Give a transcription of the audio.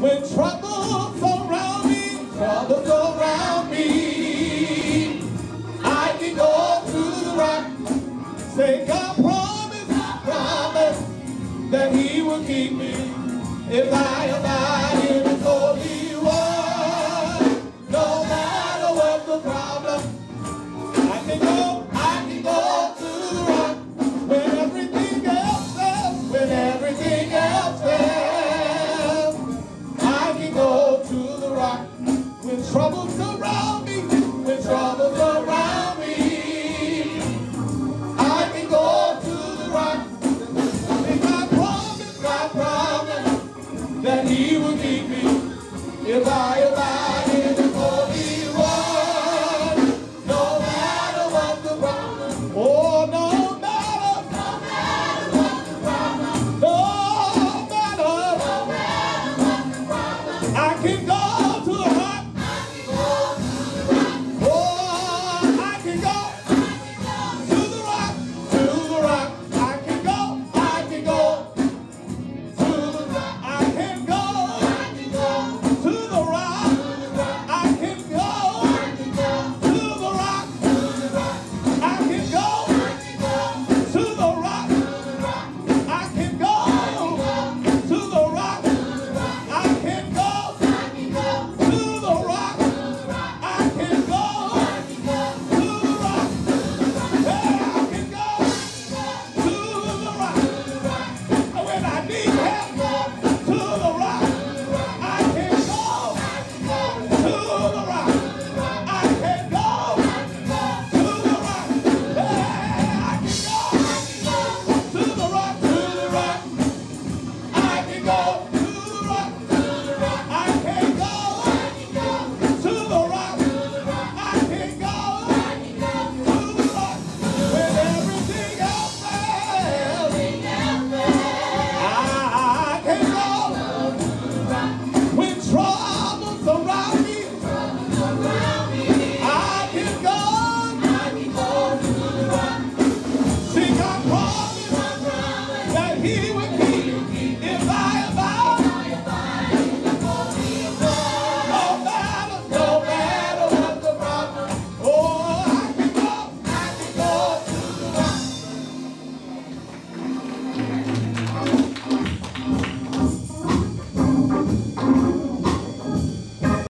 When trouble surround me, trouble surround me, I can go to the rock. Say, God promise, God promise that He will keep me if I abide troubles around me, when troubles around me. I can go to the rock. And God promise, God promise that He will keep me if I abide.